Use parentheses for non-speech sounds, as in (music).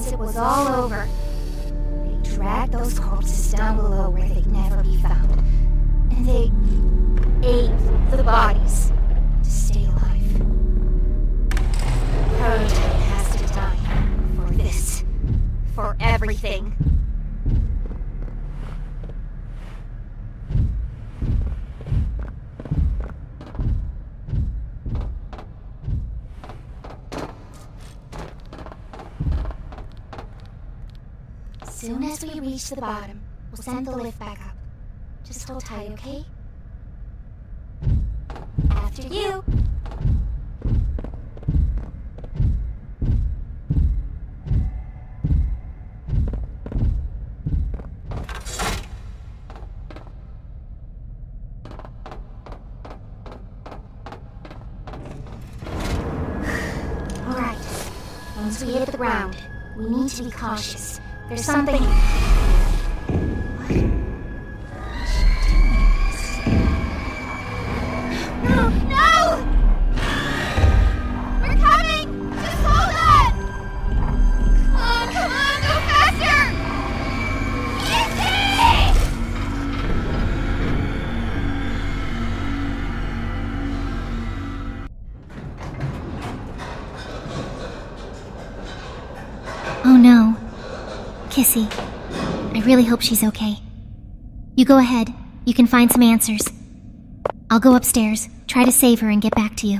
once it was all over, they dragged those corpses down below where they'd never be found. And they ate the bodies to stay alive. Prototype has to die for this. For everything. Soon as we reach the bottom, we'll send the lift back up. Just hold tight, okay? After you. (sighs) Once we hit the ground, we need to be cautious. There's something. Oh no. Kissy. I really hope she's okay. You go ahead. You can find some answers. I'll go upstairs, try to save her, and get back to you.